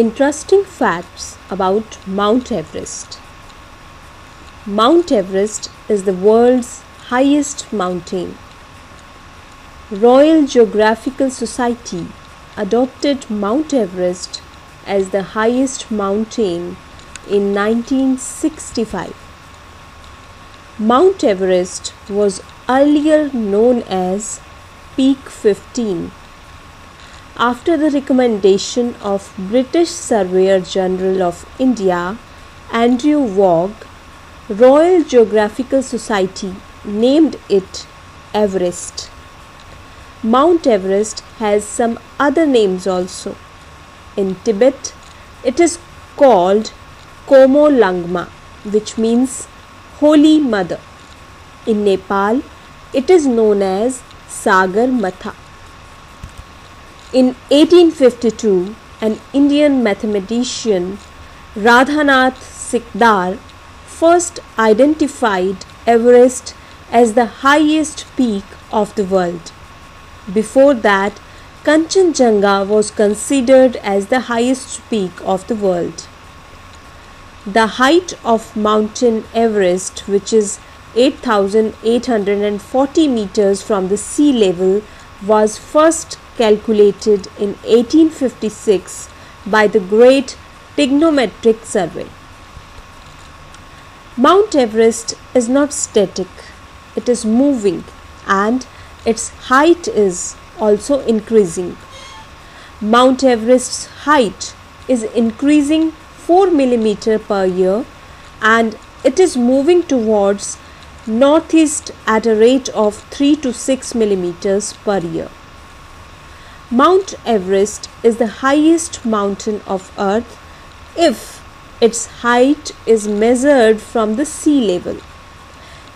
Interesting facts about Mount Everest. Mount Everest is the world's highest mountain. Royal Geographical Society adopted Mount Everest as the highest mountain in 1965. Mount Everest was earlier known as Peak 15 after the recommendation of British Surveyor General of India Andrew Waugh, Royal Geographical Society named it Everest. Mount Everest has some other names also. In Tibet, it is called Qomolangma, which means Holy Mother. In Nepal, it is known as Sagarmatha. In 1852, an Indian mathematician Radhanath Sikdar first identified Everest as the highest peak of the world. Before that, Kanchenjunga was considered as the highest peak of the world. The height of Mountain Everest, which is 8,840 meters from the sea level, was first calculated in 1856 by the Great Trigonometric Survey. Mount Everest is not static, it is moving and its height is also increasing. Mount Everest's height is increasing 4 mm per year and it is moving towards northeast at a rate of 3 to 6 millimeters per year. Mount Everest is the highest mountain of earth if its height is measured from the sea level.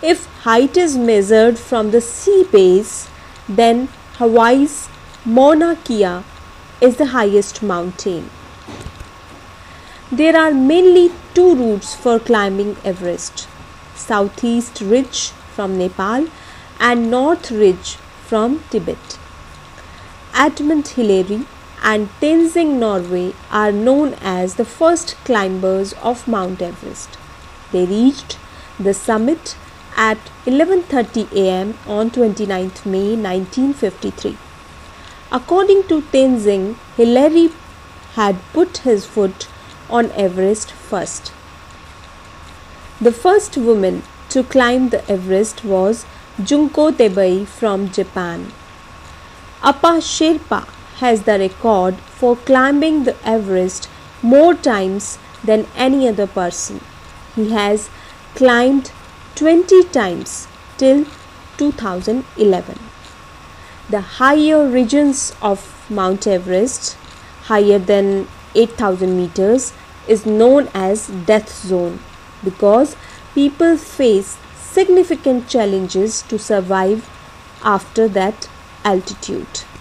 If height is measured from the sea base, then Hawaii's Mauna Kea is the highest mountain. There are mainly two routes for climbing Everest Southeast Ridge from Nepal and North Ridge from Tibet. Edmund Hillary and Tenzing Norgay are known as the first climbers of Mount Everest. They reached the summit at 11:30 am on 29th May 1953. According to Tenzing, Hillary had put his foot on Everest first. The first woman to climb the Everest was Junko Tabei from Japan. Appa Sherpa has the record for climbing the Everest more times than any other person. He has climbed 20 times till 2011. The higher regions of Mount Everest, higher than 8000 meters, is known as death zone because people face significant challenges to survive after that altitude.